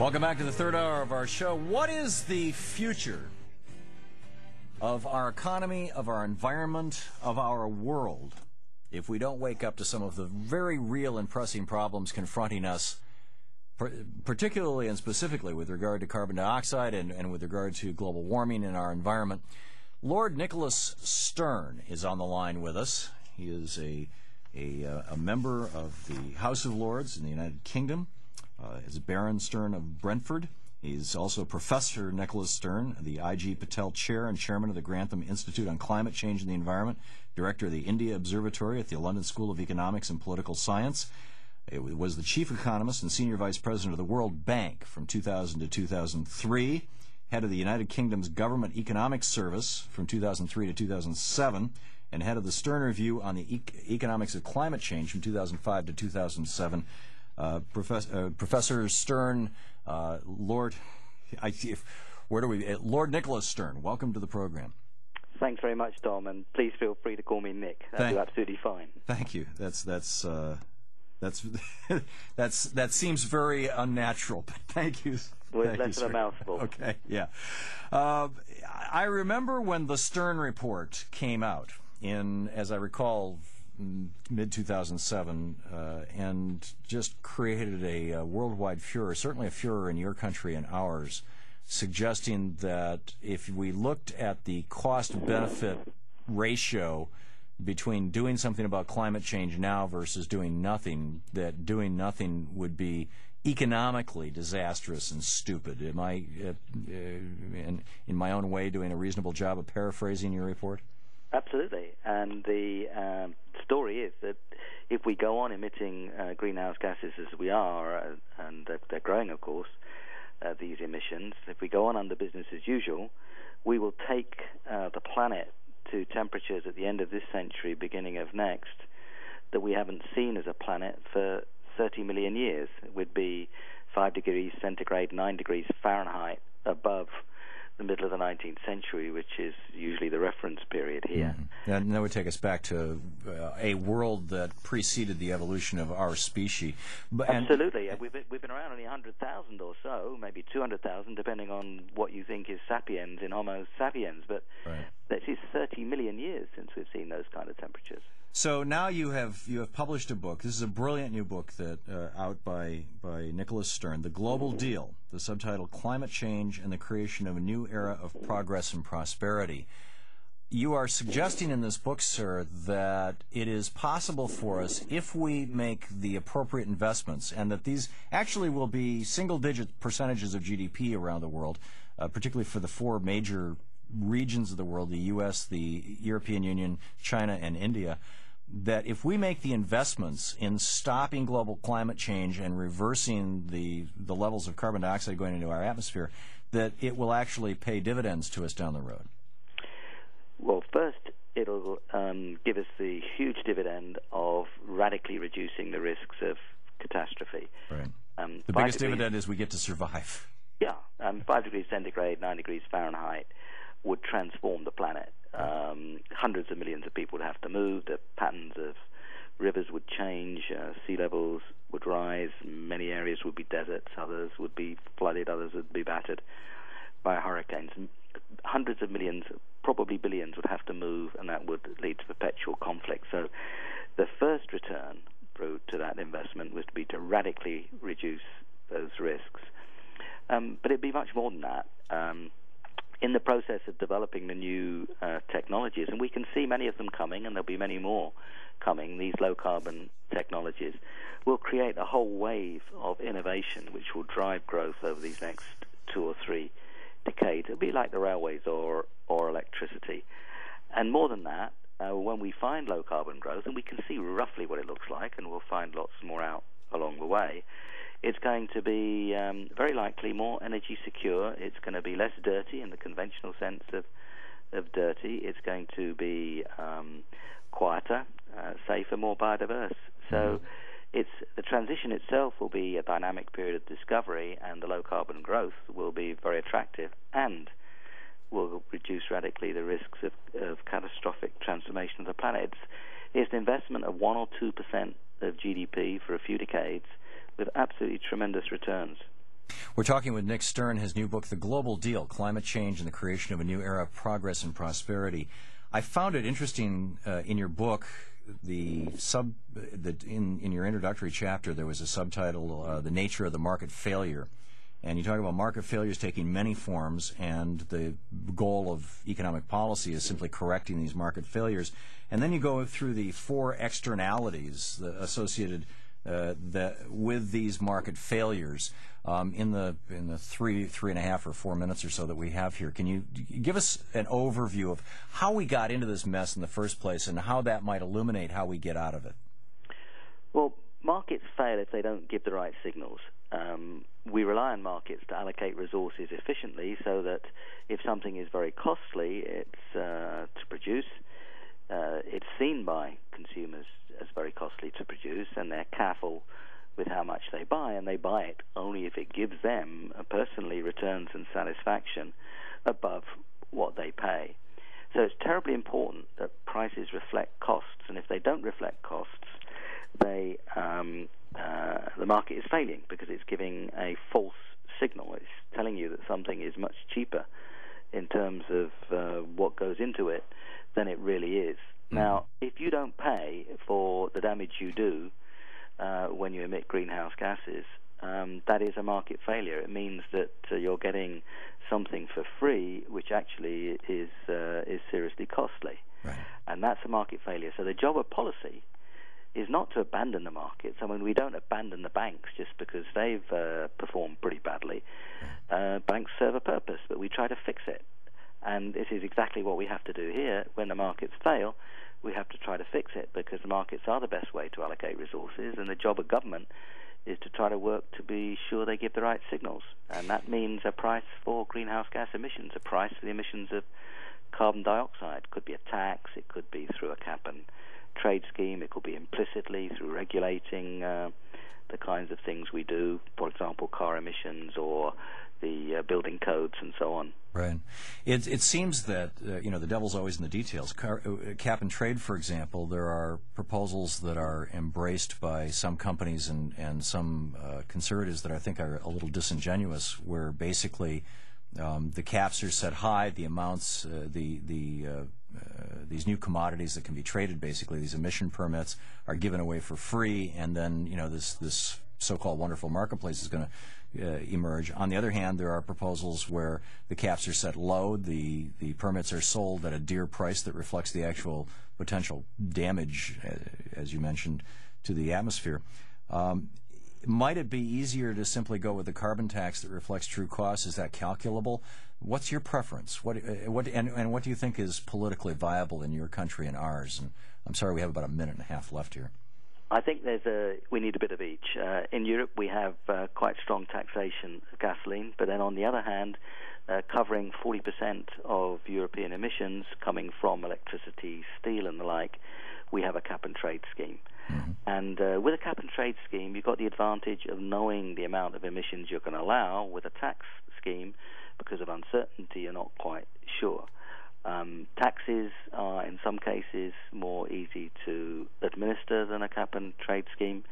Welcome back to the third hour of our show. What is the future of our economy, of our environment, of our world if we don't wake up to some of the very real and pressing problems confronting us, particularly and specifically with regard to carbon dioxide and, and with regard to global warming in our environment? Lord Nicholas Stern is on the line with us. He is a, a, uh, a member of the House of Lords in the United Kingdom. Uh, is Baron Stern of Brentford. He's also Professor Nicholas Stern, the I.G. Patel Chair and Chairman of the Grantham Institute on Climate Change and the Environment, Director of the India Observatory at the London School of Economics and Political Science. It was the Chief Economist and Senior Vice President of the World Bank from 2000 to 2003, Head of the United Kingdom's Government Economic Service from 2003 to 2007, and Head of the Stern Review on the e- Economics of Climate Change from 2005 to 2007. Uh, Professor, uh, Professor Stern, uh, Lord, I, if, where do we? Lord Nicholas Stern, welcome to the program. Thanks very much, Thom, and please feel free to call me Nick. That'll absolutely fine. Thank you. That's that's uh, that's that's that seems very unnatural, but thank you. Well, thank less you, than a mouthful. Okay, yeah. Uh, I remember when the Stern report came out in, as I recall, mid 2007 uh, and just created a, a, worldwide furor, certainly a furor in your country and ours, suggesting that if we looked at the cost benefit ratio between doing something about climate change now versus doing nothing, that doing nothing would be economically disastrous and stupid. Am I, uh, uh in, in my own way, doing a reasonable job of paraphrasing your report? Absolutely, and the um, story is that if we go on emitting uh, greenhouse gases as we are, uh, and they're, they're, growing, of course, uh, these emissions, if we go on under business as usual, we will take uh, the planet to temperatures at the end of this century, beginning of next, that we haven't seen as a planet for 30 million years. It would be 5 degrees centigrade, 9 degrees Fahrenheit above the middle of the 19th century, which is usually the reference period here. Mm-hmm. And that would take us back to uh, a world that preceded the evolution of our species. But, Absolutely. we've, been, we've been around only 100,000 or so, maybe 200,000, depending on what you think is sapiens in Homo sapiens. But right. This is 30 million years since we've seen those kind of temperatures. So now you have you have published a book. This is a brilliant new book that uh, out by by Nicholas Stern, "The Global Deal." The subtitle: "Climate Change and the Creation of a New Era of Progress and Prosperity." You are suggesting in this book, sir, that it is possible for us if we make the appropriate investments, and that these actually will be single-digit percentages of GDP around the world, uh, particularly for the four major regions of the world: the U.S., the European Union, China, and India that if we make the investments in stopping global climate change and reversing the the levels of carbon dioxide going into our atmosphere, that it will actually pay dividends to us down the road? Well, first, it'll um, give us the huge dividend of radically reducing the risks of catastrophe. Right. Um, the biggest degrees, dividend is we get to survive. Yeah, um, five degrees centigrade, nine degrees Fahrenheit would transform the planet. Um, hundreds of millions of people would have to move. The patterns of rivers would change. Uh, sea levels would rise. Many areas would be deserts. Others would be flooded. Others would be battered by hurricanes. Hundreds of millions, probably billions, would have to move, and that would lead to perpetual conflict. So, the first return to that investment was to be to radically reduce those risks. Um, but it'd be much more than that. Um, in the process of developing the new uh, technologies, and we can see many of them coming, and there'll be many more coming, these low carbon technologies will create a whole wave of innovation which will drive growth over these next two or three decades. It'll be like the railways or, or electricity. And more than that, uh, when we find low carbon growth, and we can see roughly what it looks like, and we'll find lots more out along the way, it's going to be um, very likely more energy secure. It's going to be less dirty in the conventional sense of of dirty. It's going to be um, quieter, uh, safer, more biodiverse. So. Mm-hmm. It's the transition itself will be a dynamic period of discovery, and the low carbon growth will be very attractive and will reduce radically the risks of, of catastrophic transformation of the planet. It's, it's an investment of one or two percent of GDP for a few decades with absolutely tremendous returns. We're talking with Nick Stern, his new book, The Global Deal Climate Change and the Creation of a New Era of Progress and Prosperity. I found it interesting uh, in your book. The sub, the, in in your introductory chapter, there was a subtitle, uh, "The Nature of the Market Failure," and you talk about market failures taking many forms, and the goal of economic policy is simply correcting these market failures. And then you go through the four externalities associated uh, with these market failures. Um, in the in the three three and a half or four minutes or so that we have here, can you give us an overview of how we got into this mess in the first place and how that might illuminate how we get out of it? Well, markets fail if they don't give the right signals. Um, we rely on markets to allocate resources efficiently, so that if something is very costly, it's uh, to produce. Uh, it's seen by consumers as very costly to produce, and they're careful with how much they buy, and they buy it only if it gives them personally returns and satisfaction above what they pay. So it's terribly important that prices reflect costs, and if they don't reflect costs, they um, uh, the market is failing because it's giving a false signal. It's telling you that something is much cheaper in terms of uh, what goes into it than it really is. Mm. Now, if you don't pay for the damage you do uh, when you emit greenhouse gases, um, that is a market failure. It means that uh, you're getting something for free, which actually is uh, is seriously costly, right. and that's a market failure. So the job of policy is not to abandon the markets. I mean, we don't abandon the banks just because they've uh, performed pretty badly. Uh, banks serve a purpose, but we try to fix it. And this is exactly what we have to do here. When the markets fail, we have to try to fix it because the markets are the best way to allocate resources, and the job of government is to try to work to be sure they give the right signals. And that means a price for greenhouse gas emissions, a price for the emissions of carbon dioxide. It could be a tax, it could be through a cap and trade scheme, it could be implicitly through regulating uh, the kinds of things we do, for example, car emissions or the uh, building codes and so on. Right. It, it seems that uh, you know the devil's always in the details. Car, uh, cap and trade, for example, there are proposals that are embraced by some companies and and some uh, conservatives that I think are a little disingenuous, where basically um, the caps are set high, the amounts, uh, the the uh, these new commodities that can be traded, basically these emission permits, are given away for free, and then you know this this so-called wonderful marketplace is going to uh, emerge. On the other hand, there are proposals where the caps are set low, the, the permits are sold at a dear price that reflects the actual potential damage, uh, as you mentioned, to the atmosphere. Um, might it be easier to simply go with a carbon tax that reflects true costs? Is that calculable? What's your preference? What, uh, what, and, and what do you think is politically viable in your country and ours? And I'm sorry, we have about a minute and a half left here. I think there's a we need a bit of each. Uh, in Europe, we have uh, quite strong taxation of gasoline, but then on the other hand, uh, covering 40% of European emissions coming from electricity, steel, and the like, we have a cap and trade scheme. Mm-hmm. And uh, with a cap and trade scheme, you've got the advantage of knowing the amount of emissions you're going to allow. With a tax scheme, because of uncertainty, you're not quite sure. Um, taxes are, in some cases, more easy to administer than a cap and trade scheme.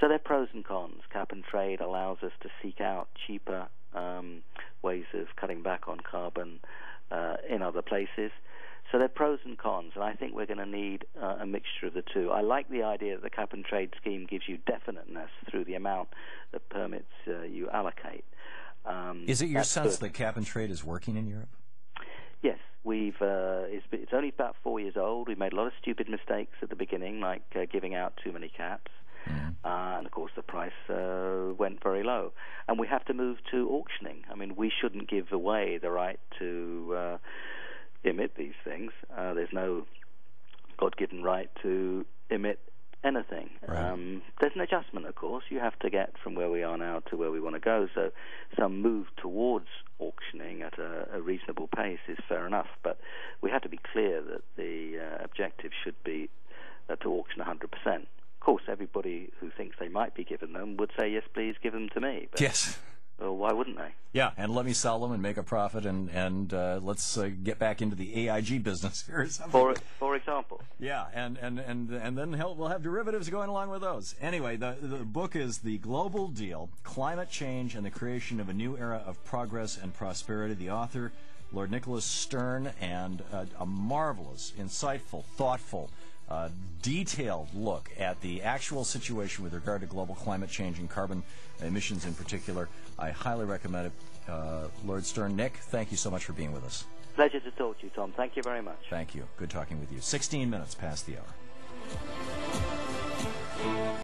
So there are pros and cons. Cap and trade allows us to seek out cheaper um, ways of cutting back on carbon uh, in other places. So there are pros and cons, and I think we're going to need uh, a mixture of the two. I like the idea that the cap and trade scheme gives you definiteness through the amount of permits uh, you allocate. Um, is it your sense good. that cap and trade is working in Europe? Yes, we've. Uh, it's, it's, only about four years old. We made a lot of stupid mistakes at the beginning, like uh, giving out too many caps, mm. uh, and of course the price uh, went very low. And we have to move to auctioning. I mean, we shouldn't give away the right to uh, emit these things. Uh, there's no God-given right to emit anything. Right. Um, there's an adjustment, of course. You have to get from where we are now to where we want to go. So some move towards auctioning at a, a reasonable pace is fair enough. But we have to be clear that the uh, objective should be uh, to auction 100%. Of course, everybody who thinks they might be given them would say, yes, please give them to me. But, yes. Well, why wouldn't they? Yeah, and let me sell them and make a profit, and and uh, let's uh, get back into the AIG business here. Or. For for example. Yeah, and and and and then hell, we'll have derivatives going along with those. Anyway, the the book is the Global Deal: Climate Change and the Creation of a New Era of Progress and Prosperity. The author, Lord Nicholas Stern, and uh, a marvelous, insightful, thoughtful. Uh, detailed look at the actual situation with regard to global climate change and carbon emissions in particular. I highly recommend it. Uh, Lord Stern, Nick, thank you so much for being with us. Pleasure to talk to you, Thom. Thank you very much. Thank you. Good talking with you. 16 minutes past the hour.